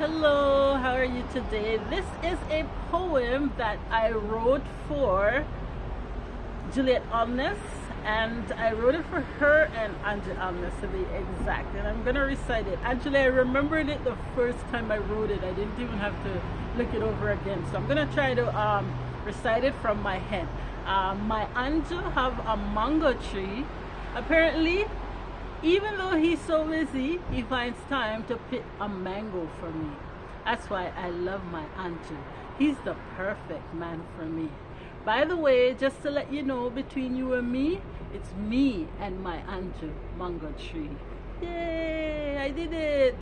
Hello, how are you today? This is a poem that I wrote for Juliet Holness and I wrote it for her and Angela Holness to be exact and I'm gonna recite it. Actually I remembered it the first time I wrote it. I didn't even have to look it over again. So I'm gonna try to um, recite it from my head. Uh, my angel have a mango tree. Apparently even though he's so busy, he finds time to pick a mango for me. That's why I love my angel. He's the perfect man for me. By the way, just to let you know, between you and me, it's me and my angel mango tree. Yay, I did it.